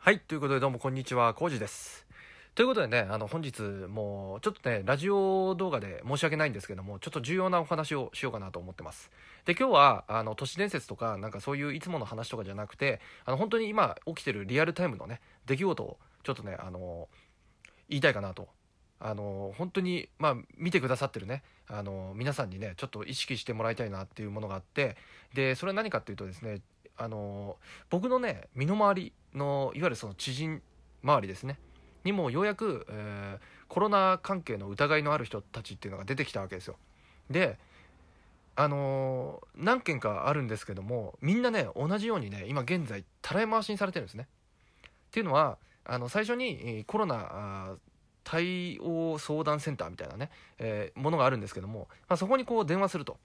はい。ということで、どうもこんにちは、コウジです。ということでね、あの、本日、もう、ちょっとね、ラジオ動画で申し訳ないんですけども、ちょっと重要なお話をしようかなと思ってます。で、今日は、あの、都市伝説とか、なんかそういういつもの話とかじゃなくて、あの、本当に今起きてるリアルタイムのね、出来事を、ちょっとね、あの、言いたいかなと。あの、本当に、まあ、見てくださってるね、あの、皆さんにね、ちょっと意識してもらいたいなっていうものがあって、で、それは何かっていうとですね、あの、僕のね、身の回りの、いわゆるその知人周りですね、にもようやく、えーコロナ関係の疑いのある人たちっていうのが出てきたわけですよ。で、あのー何件かあるんですけども、みんなね、同じようにね、今現在、たらい回しにされてるんですね。っていうのは、あの、最初にコロナ、対応相談センターみたいなね、えーものがあるんですけども、まあ、そこにこう電話すると。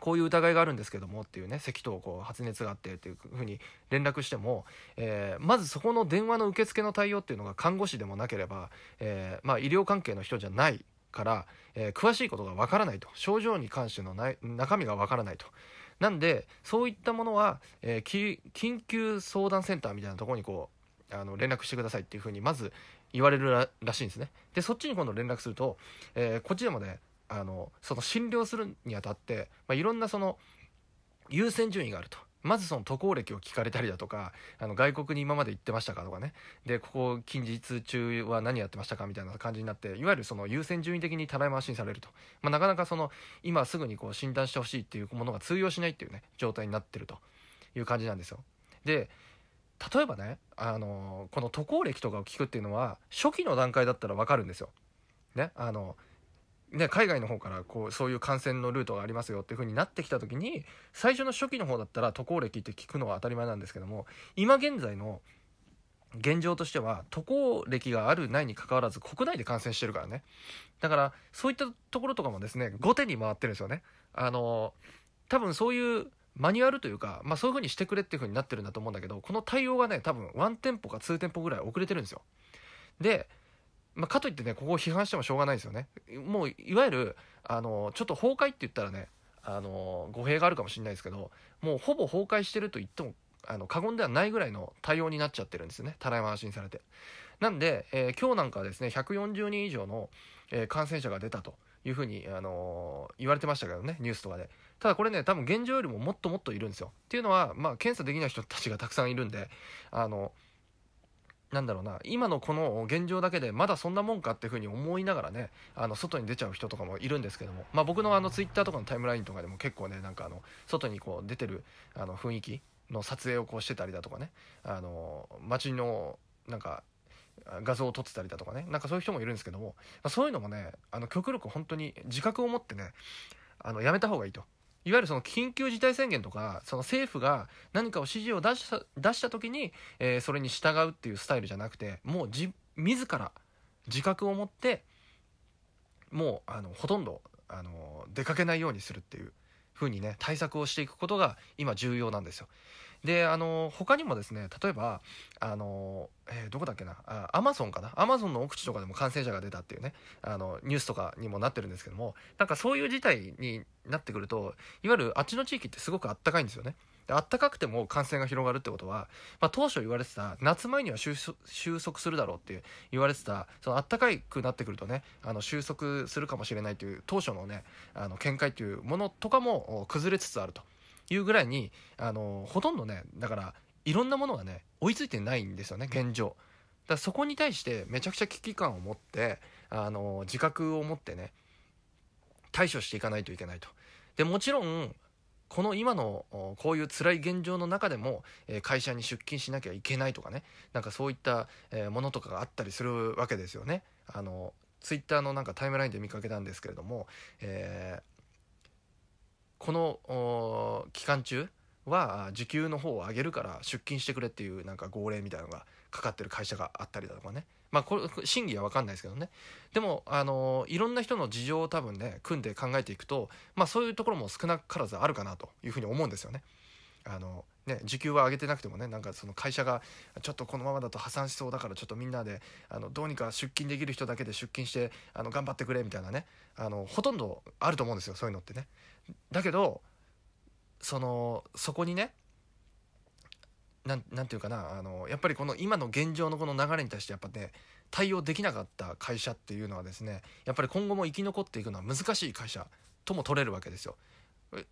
こういう疑いがあるんですけどもっていうね、咳とこう発熱があってっていうふうに連絡しても、えーまずそこの電話の受付の対応っていうのが看護師でもなければ、えーまあ医療関係の人じゃないから、えー詳しいことがわからないと。症状に関してのない中身がわからないと。なんで、そういったものは、え緊急相談センターみたいなところにこう、あの、連絡してくださいっていうふうにまず言われるらしいんですね。で、そっちに今度連絡すると、えこっちでもね、あの、その診療するにあたって、まあ、いろんなその、優先順位があると。まずその渡航歴を聞かれたりだとか、あの外国に今まで行ってましたかとかね。で、ここ近日中は何やってましたかみたいな感じになって、いわゆるその優先順位的にたらい回しにされると。まあ、なかなかその、今すぐにこう診断してほしいっていうものが通用しないっていうね、状態になってるという感じなんですよ。で、例えばね、あの、この渡航歴とかを聞くっていうのは、初期の段階だったらわかるんですよ。ね、あの、ね、海外の方からこうそういう感染のルートがありますよっていう風になってきた時に最初の初期の方だったら渡航歴って聞くのは当たり前なんですけども今現在の現状としては渡航歴があるないに関わらず国内で感染してるからねだからそういったところとかもですね後手に回ってるんですよねあの多分そういうマニュアルというか、まあそういう風にしてくれっていう風になってるんだと思うんだけど、この対応がね、多分1店舗か2店舗ぐらい遅れてるんですよ。で、まあ、かといってね、ここを批判してもしょうがないですよね。もう、いわゆる、あの、ちょっと崩壊って言ったらね、あの、語弊があるかもしれないですけど、もうほぼ崩壊してると言っても、あの、過言ではないぐらいの対応になっちゃってるんですね。たらい回しにされて。なんで、えー今日なんかはですね、140人以上の、えー感染者が出たというふうに、あのー言われてましたけどね、ニュースとかで。ただこれね、多分現状よりももっともっといるんですよ。っていうのは、まあ、検査できない人たちがたくさんいるんで、あの、なんだろうな、今のこの現状だけでまだそんなもんかっていうふうに思いながらね、あの、外に出ちゃう人とかもいるんですけども、まあ僕のあの、ツイッターとかのタイムラインとかでも結構ね、なんかあの、外にこう出てる、あの、雰囲気の撮影をこうしてたりだとかね、あの、街の、なんか、画像を撮ってたりだとかね、なんかそういう人もいるんですけども、まあそういうのもね、あの、極力本当に自覚を持ってね、あの、やめた方がいいと。いわゆるその緊急事態宣言とか、その政府が何かを指示を出した、出した時に、えーそれに従うっていうスタイルじゃなくて、もうじ、自ら自覚を持って、もう、あの、ほとんど、あの、出かけないようにするっていう風にね、対策をしていくことが今重要なんですよ。で、あの、他にもですね、例えば、あの、えーどこだっけな、あアマゾンかな？アマゾンの奥地とかでも感染者が出たっていうね、あの、ニュースとかにもなってるんですけども、なんかそういう事態になってくると、いわゆるあっちの地域ってすごくあったかいんですよね。であったかくても感染が広がるってことは、まあ当初言われてた、夏前には収束するだろうっていう言われてた、そのあったかくなってくるとね、あの収束するかもしれないという当初のね、あの見解というものとかも崩れつつあるというぐらいに、あの、ほとんどね、だから、いろんなものがね、追いついてないんですよね、現状。だからそこに対してめちゃくちゃ危機感を持って、あの、自覚を持ってね、対処していかないといけないと。で、もちろん、この今のおこういう辛い現状の中でも、えー会社に出勤しなきゃいけないとかね、なんかそういった、えーものとかがあったりするわけですよね。あの、ツイッターのなんかタイムラインで見かけたんですけれども、えーこの期間中は時給の方を上げるから出勤してくれっていうなんか号令みたいなのがかかってる会社があったりだとかね。まあこれ、真偽は分かんないですけどね。でも、あのいろんな人の事情を多分ね、組んで考えていくと、まあそういうところも少なからずあるかなというふうに思うんですよね。あのね、時給は上げてなくてもね、なんかその会社が、ちょっとこのままだと破産しそうだから、ちょっとみんなで、あの、どうにか出勤できる人だけで出勤して、あの、頑張ってくれ、みたいなね、あの、ほとんどあると思うんですよ、そういうのってね。だけど、その、そこにね、なんなんていうかなあのやっぱりこの今の現状のこの流れに対してやっぱね対応できなかった会社っていうのはですねやっぱり今後も生き残っていくのは難しい会社とも取れるわけですよ。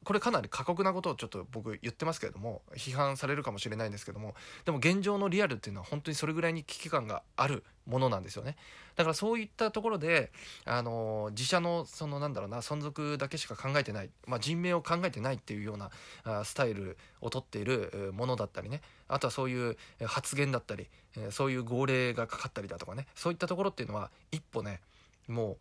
これかなり過酷なことをちょっと僕言ってますけれども批判されるかもしれないんですけどもでも現状のリアルっていうのは本当にそれぐらいに危機感があるものなんですよね。だからそういったところであの自社のそのなんだろうな存続だけしか考えてない、まあ、人命を考えてないっていうようなスタイルをとっているものだったりね。あとはそういう発言だったりそういう号令がかかったりだとかね。そういったところっていうのは一歩ねもう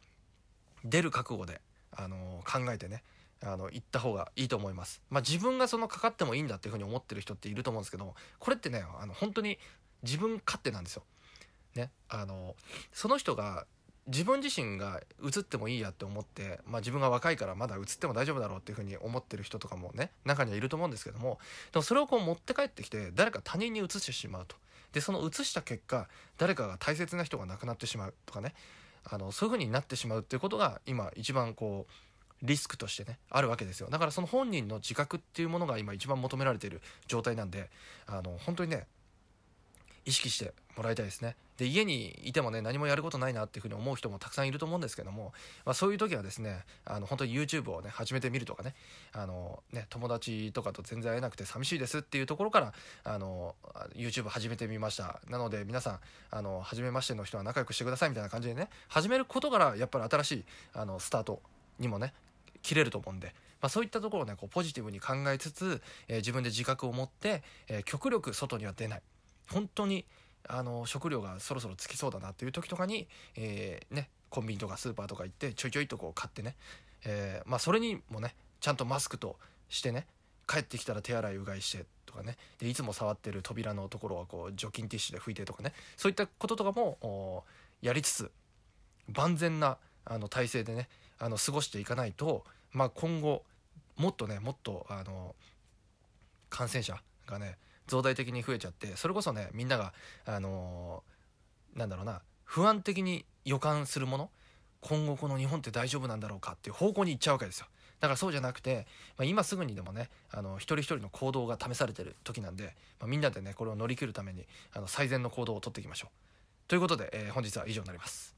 出る覚悟であの考えてねあの行った方がいいと思います。まあ、自分がそのかかってもいいんだっていうふうに思ってる人っていると思うんですけどこれってねあの本当に自分勝手なんですよ。ね、あのその人が自分自身が映ってもいいやって思って、まあ、自分が若いからまだ映っても大丈夫だろうっていうふうに思ってる人とかもね中にはいると思うんですけどもでもそれをこう持って帰ってきて誰か他人に移してしまうとでその移した結果誰かが大切な人が亡くなってしまうとかねあのそういうふうになってしまうっていうことが今一番こうリスクとしてねあるわけですよ。だからその本人の自覚っていうものが今一番求められている状態なんであの本当にね意識してもらいたいですね。で家にいてもね何もやることないなっていうふうに思う人もたくさんいると思うんですけども、まあ、そういう時はですねあの本当に YouTube をね始めてみるとかねあのね友達とかと全然会えなくて寂しいですっていうところからあの YouTube 始めてみました。なので皆さんあの初めましての人は仲良くしてくださいみたいな感じでね始めることからやっぱり新しいあのスタートにもね切れると思うんで、まあ、そういったところをねこうポジティブに考えつつ、えー、自分で自覚を持って、えー、極力外には出ない。本当にあの食料がそろそろつきそうだなっていう時とかに、えー、ね、コンビニとかスーパーとか行ってちょいちょいとこう買ってね、えまあ、それにもねちゃんとマスクとしてね帰ってきたら手洗いうがいしてとかね。でいつも触ってる扉のところはこう除菌ティッシュで拭いてとかね。そういったこととかもやりつつ万全なあの体制でねあの過ごしていかないと、まあ、今後もっとねもっとあの感染者がね増大的に増えちゃってそれこそねみんながあのなんだろうな不安的に予感するもの今後この日本って大丈夫なんだろうかっていう方向に行っちゃうわけですよ。だからそうじゃなくて、まあ、今すぐにでもねあの一人一人の行動が試されてる時なんで、まあ、みんなでねこれを乗り切るためにあの最善の行動をとっていきましょう。ということで、えー、本日は以上になります。